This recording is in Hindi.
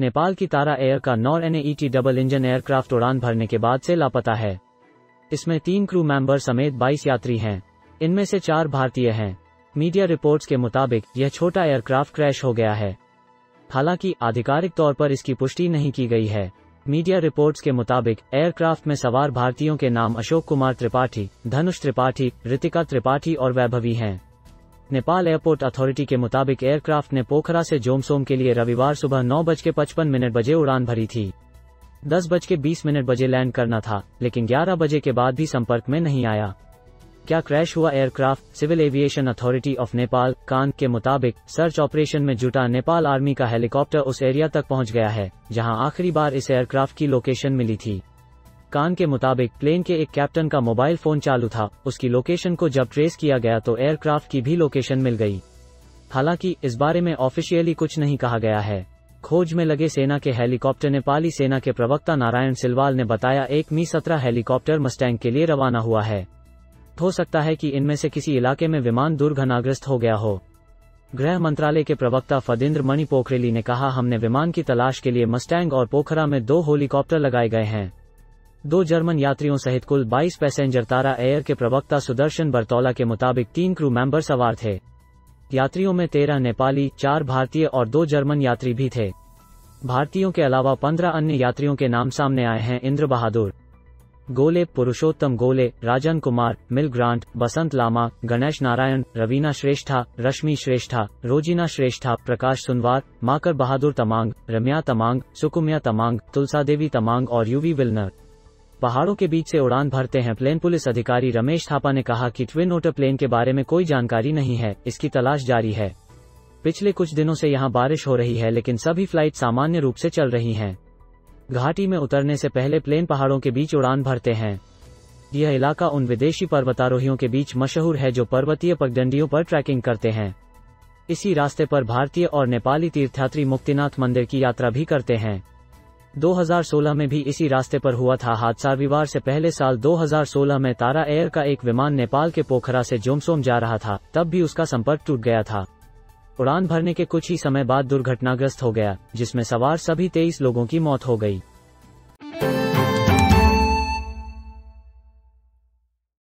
नेपाल की तारा एयर का नॉर एनएईटी डबल इंजन एयरक्राफ्ट उड़ान भरने के बाद से लापता है। इसमें तीन क्रू मेंबर समेत 22 यात्री हैं। इनमें से चार भारतीय हैं। मीडिया रिपोर्ट्स के मुताबिक यह छोटा एयरक्राफ्ट क्रैश हो गया है। हालाँकि आधिकारिक तौर पर इसकी पुष्टि नहीं की गई है। मीडिया रिपोर्ट्स के मुताबिक एयरक्राफ्ट में सवार भारतीयों के नाम अशोक कुमार त्रिपाठी, धनुष त्रिपाठी ऋतिका त्रिपाठी और वैभवी हैं। नेपाल एयरपोर्ट अथॉरिटी के मुताबिक एयरक्राफ्ट ने पोखरा से जोमसोम के लिए रविवार सुबह नौ बज के पचपन मिनट बजे उड़ान भरी थी। दस बज के बीस मिनट बजे लैंड करना था, लेकिन ग्यारह बजे के बाद भी संपर्क में नहीं आया। क्या क्रैश हुआ aircraft civil aviation authority of Nepal CAAN के मुताबिक सर्च ऑपरेशन में जुटा नेपाल आर्मी का हेलीकॉप्टर उस एरिया तक पहुँच गया है, जहाँ आखिरी बार इस एयरक्राफ्ट की लोकेशन मिली थी। कान के मुताबिक प्लेन के एक कैप्टन का मोबाइल फ़ोन चालू था। उसकी लोकेशन को जब ट्रेस किया गया तो एयरक्राफ्ट की भी लोकेशन मिल गई। हालाँकि, इस बारे में ऑफिशियली कुछ नहीं कहा गया है। खोज में लगे सेना के हेलीकॉप्टर नेपाली सेना के प्रवक्ता नारायण सिलवाल ने बताया, एक मी सत्रह हेलीकॉप्टर मस्टैंग के लिए रवाना हुआ है। हो सकता है कि इनमें से किसी इलाके में विमान दुर्घटनाग्रस्त हो गया हो। गृह मंत्रालय के प्रवक्ता फदिंद्र मणि पोखरेली ने कहा, हमने विमान की तलाश के लिए मस्टैंग और पोखरा में दो हेलीकॉप्टर लगाए गए हैं। दो जर्मन यात्रियों सहित कुल 22 पैसेंजर तारा एयर के प्रवक्ता सुदर्शन बरतौला के मुताबिक तीन क्रू मेंबर सवार थे। यात्रियों में तेरह नेपाली, चार भारतीय और दो जर्मन यात्री भी थे। भारतीयों के अलावा पंद्रह अन्य यात्रियों के नाम सामने आए हैं इंद्र बहादुर, गोले, पुरुषोत्तम गोले, राजन कुमार, मिल ग्रांट, बसंत लामा, गणेश नारायण, रवीना श्रेष्ठा, रश्मि श्रेष्ठा, रोजीना श्रेष्ठा, प्रकाश सुनवार, माकर बहादुर तमांग, रम्या तमांग, सुकुम्या तमांग तुलसा देवी तमांग और यूवी विलनर। पहाड़ों के बीच से उड़ान भरते हैं। प्लेन पुलिस अधिकारी रमेश थापा ने कहा कि ट्विन ओटर प्लेन के बारे में कोई जानकारी नहीं है। इसकी तलाश जारी है। पिछले कुछ दिनों से यहाँ बारिश हो रही है, लेकिन सभी फ़्लाइट सामान्य रूप से चल रही हैं। घाटी में उतरने से पहले प्लेन पहाड़ों के बीच उड़ान भरते हैं। यह इलाका उन विदेशी पर्वतारोहियों के बीच मशहूर है जो पर्वतीय पगडंडियों पर ट्रैकिंग करते हैं। इसी रास्ते पर भारतीय और नेपाली तीर्थयात्री मुक्तिनाथ मंदिर की यात्रा भी करते हैं। 2016 में भी इसी रास्ते पर हुआ था हादसा। रविवार से पहले साल 2016 में तारा एयर का एक विमान नेपाल के पोखरा से जोमसोम जा रहा था, तब भी उसका संपर्क टूट गया था। उड़ान भरने के कुछ ही समय बाद दुर्घटनाग्रस्त हो गया, जिसमें सवार सभी तेईस लोगों की मौत हो गई।